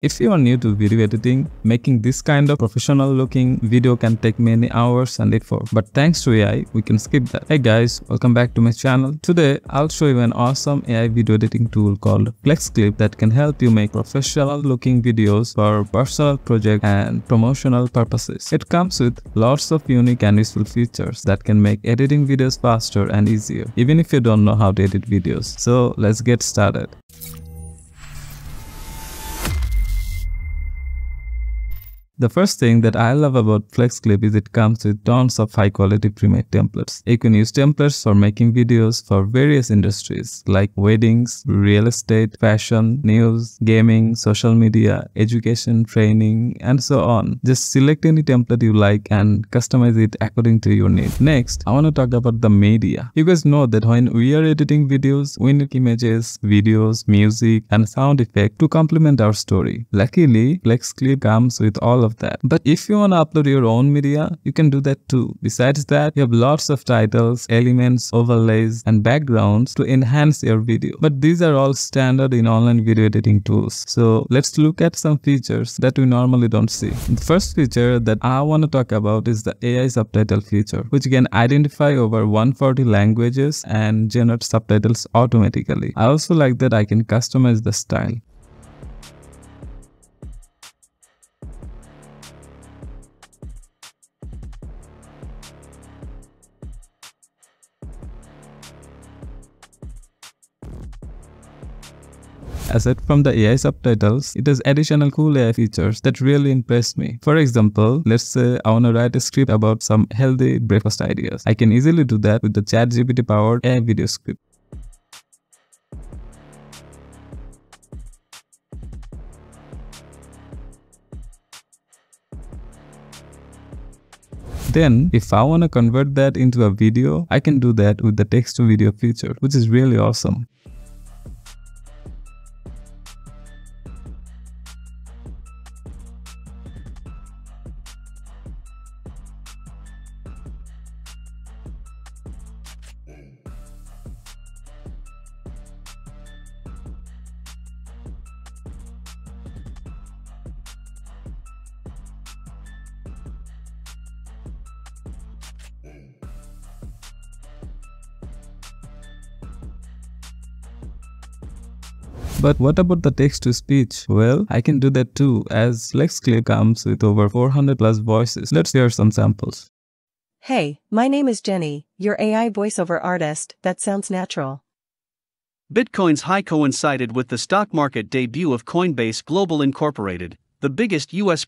If you are new to video editing, making this kind of professional looking video can take many hours and effort. But thanks to AI, we can skip that. Hey guys, welcome back to my channel. Today, I'll show you an awesome AI video editing tool called FlexClip that can help you make professional looking videos for personal project and promotional purposes. It comes with lots of unique and useful features that can make editing videos faster and easier, even if you don't know how to edit videos. So let's get started. The first thing that I love about FlexClip is it comes with tons of high quality pre-made templates. You can use templates for making videos for various industries like weddings, real estate, fashion, news, gaming, social media, education, training, and so on. Just select any template you like and customize it according to your need. Next, I want to talk about the media. You guys know that when we are editing videos, we need images, videos, music, and sound effect to complement our story. Luckily, FlexClip comes with all of that. But if you want to upload your own media, you can do that too. Besides that, you have lots of titles, elements, overlays, and backgrounds to enhance your video. But these are all standard in online video editing tools. So let's look at some features that we normally don't see. The first feature that I want to talk about is the AI subtitle feature, which can identify over 140 languages and generate subtitles automatically. I also like that I can customize the style. Aside from the AI subtitles, it has additional cool AI features that really impressed me. For example, let's say I want to write a script about some healthy breakfast ideas. I can easily do that with the ChatGPT powered AI video script. Then, if I want to convert that into a video, I can do that with the text to video feature, which is really awesome. But what about the text to speech? Well, I can do that too as FlexClip comes with over 400 plus voices. Let's hear some samples. Hey, my name is Jenny, your AI voiceover artist that sounds natural. Bitcoin's high coincided with the stock market debut of Coinbase Global Incorporated, the biggest U.S.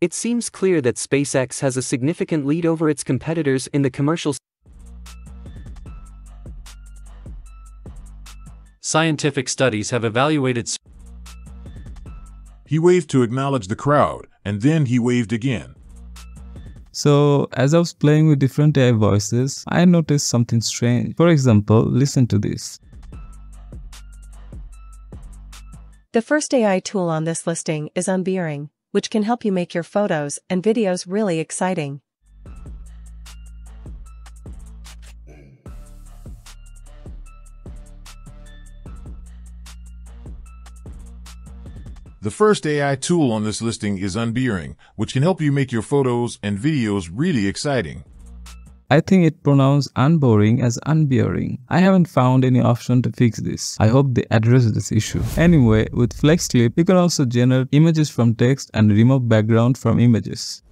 It seems clear that SpaceX has a significant lead over its competitors in the commercial Scientific studies have evaluated He waved to acknowledge the crowd, and then he waved again. So, as I was playing with different AI voices, I noticed something strange. For example, listen to this. The first AI tool on this listing is Unbeering, which can help you make your photos and videos really exciting. The first AI tool on this listing is Unbeering, which can help you make your photos and videos really exciting. I think it pronounced unboring as unbearing. I haven't found any option to fix this. I hope they address this issue. Anyway, with FlexClip, you can also generate images from text and remove background from images.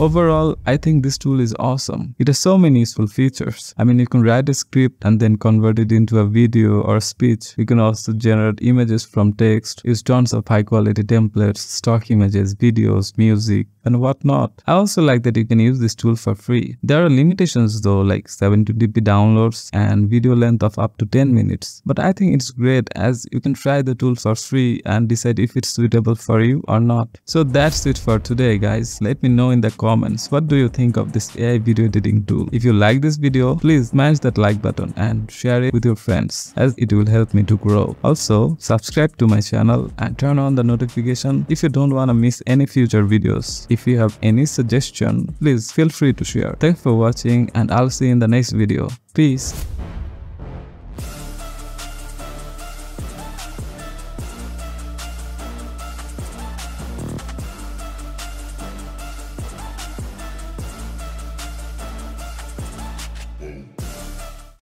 Overall, I think this tool is awesome. It has so many useful features. I mean, you can write a script and then convert it into a video or a speech. You can also generate images from text, use tons of high quality templates, stock images, videos, music, and whatnot. I also like that you can use this tool for free. There are limitations though like 720p downloads and video length of up to 10 minutes. But I think it's great as you can try the tool for free and decide if it's suitable for you or not. So that's it for today guys. Let me know in the comments what do you think of this AI video editing tool. If you like this video please smash that like button and share it with your friends as it will help me to grow. Also subscribe to my channel and turn on the notification if you don't want to miss any future videos. If you have any suggestion, please feel free to share. Thanks for watching and I'll see you in the next video. Peace.